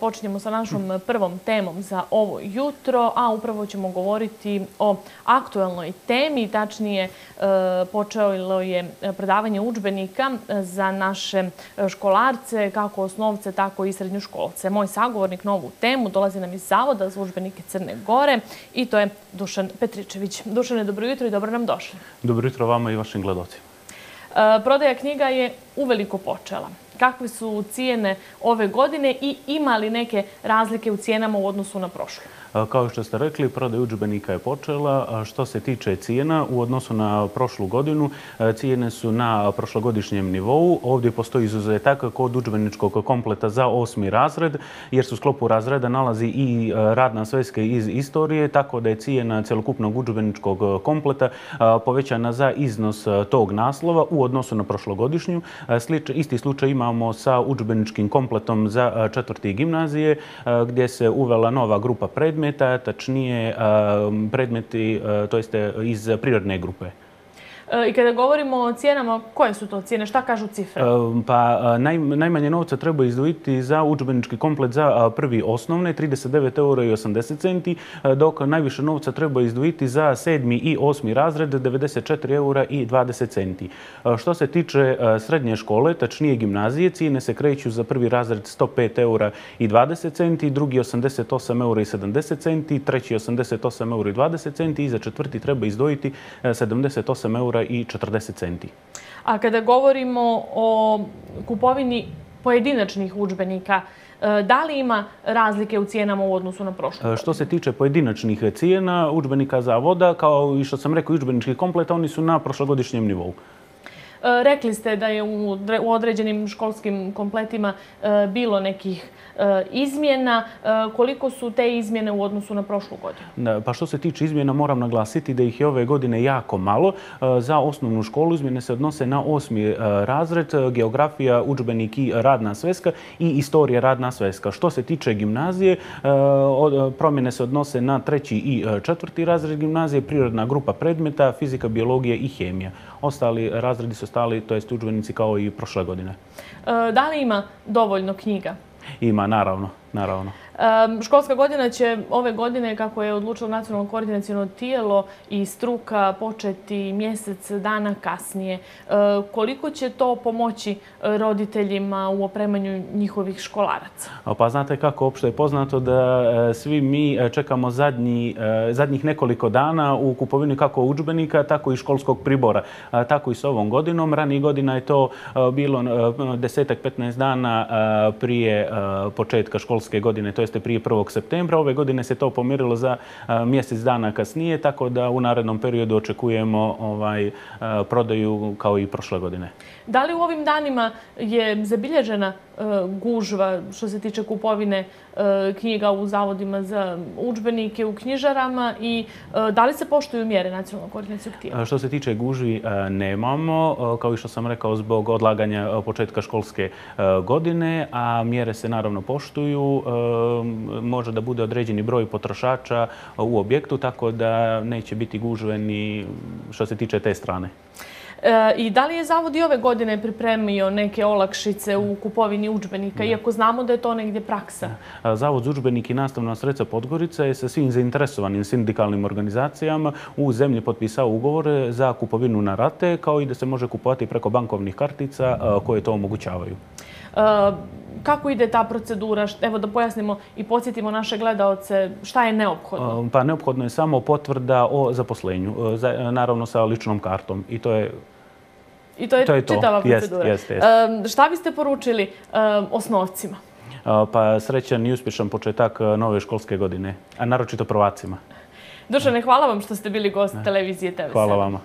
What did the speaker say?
Počinjemo sa našom prvom temom za ovo jutro, a upravo ćemo govoriti o aktuelnoj temi. Tačnije, e, počelo je predavanje učbenika za naše školarce, kako osnovce, tako i srednjoškolce. Moj sagovornik na ovu temu dolazi nam iz Zavoda za učbenike Crne Gore i to je Dušan Petričević. Dušane, dobro jutro i dobro nam došli. Dobro jutro vama i vašim gledocima. E, prodaja knjiga je uveliko počela kakve su cijene ove godine i ima li neke razlike u cijenama u odnosu na prošlu? E, kao što ste rekli, prodaj uđbenika je počela. Što se tiče cijena, u odnosu na prošlu godinu, e, cijene su na prošlogodišnjem nivou. Ovdje postoji izuzetak kod uđbeničkog kompleta za osmi razred, jer su sklopu razreda nalazi i e, radna sveske iz istorije, tako da je cijena celokupnog uđbeničkog kompleta povećana za iznos tog naslova u odnosu na prošlogodišnju. Isti slučaj imamo sa učbeničkim kompletom za e, četvrti gimnazije, e, gdje se uvela nova grupa predmeta tačnije e, predmeti, to jeste iz prirodne grupe. I kada govorimo o cijenama, koje su to cijene? Šta kažu cifre? E, pa e, najmanje novca treba izdvojiti za učbenički komplet za e, prvi osnovne, 39 euro i 80 centi, dok najviše novca treba izdvojiti za sedmi i osmi razred, 94 eura. Što se tiče srednje škole, tačnije gimnazije, cijene se kreću za prvi razred 105 eura, drugi 88 eura, treći 88 eura i za četvrti treba izdvojiti 78 eura eura i 40 centi. A kada govorimo o kupovini pojedinačnih učbenika, e, da li ima razlike u cijenama u odnosu na prošlu? E, što se tiče pojedinačnih cijena učbenika za voda, kao i što sam rekao, učbeničkih kompleta, oni su na prošlogodišnjem nivou. E, rekli ste da je u određenim školskim kompletima e, bilo nekih e, izmjena. Koliko su te izmjene u odnosu na prošlu godinu? Pa što se tiče izmjena, moram naglasiti da ih je ove godine jako malo. Za osnovnu školu izmjene se odnose na osmi razred, geografija, učbenik i radna sveska i istorija radna sveska. Što se tiče gimnazije, promjene se odnose na treći i četvrti razred gimnazije, prirodna grupa predmeta, fizika, biologija i hemija. Ostali razredi su stali, to jest učbenici kao i prošle godine. E, da li ima dovoljno knjiga? Ima, naravno. Naravno. Školska godina će ove godine, kako je odlučilo nacionalno koordinacijono tijelo i struka, početi mjesec dana kasnije. Koliko će to pomoći roditeljima u opremanju njihovih školaraca? Pa znate kako, opšte je poznato da e, svi mi e, čekamo zadnji, e, zadnjih nekoliko dana u kupovini kako učbenika, tako i školskog pribora. Tako i s ovom godinom. Ranijih godina je to bilo desetak, 15 dana prije početka školske godine, to jeste prije 1. septembra. Ove godine se to pomirilo za e, mjesec dana kasnije, tako da u narednom periodu očekujemo ovaj, e, prodaju kao i prošle godine. Da li u ovim danima je zabilježena e, gužva što se tiče kupovine E, knjiga u zavodima za učbenike, u knjižarama i e, da li se poštuju mjere nacionalnog koordinacijog tijela? E, što se tiče gužvi, nemamo. Kao i što sam rekao, zbog odlaganja početka školske godine, a mjere se naravno poštuju može da bude određeni broj potrošača u objektu, tako da neće biti gužve ni što se tiče te strane. E, I da li je Zavod i ove godine pripremio neke olakšice u kupovini učbenika, iako znamo da je to negdje praksa? Zavod za učbenik i nastavna sredstva Podgorica je sa svim zainteresovanim sindikalnim organizacijama u zemlji potpisao ugovore za kupovinu na rate, kao i da se može kupovati preko bankovnih kartica koje to omogućavaju. E, kako ide ta procedura? Evo da pojasnimo i podsjetimo naše gledalce šta je neophodno. E, pa neophodno je samo potvrda o zaposlenju, e, naravno sa ličnom kartom. I to je I to je, to je čitava procedura. Jest, jest, jest. Šta biste poručili osnovcima? Pa srećan i uspješan početak nove školske godine, a naročito prvacima. Dušane, hvala vam što ste bili gost televizije TV7. Hvala vama.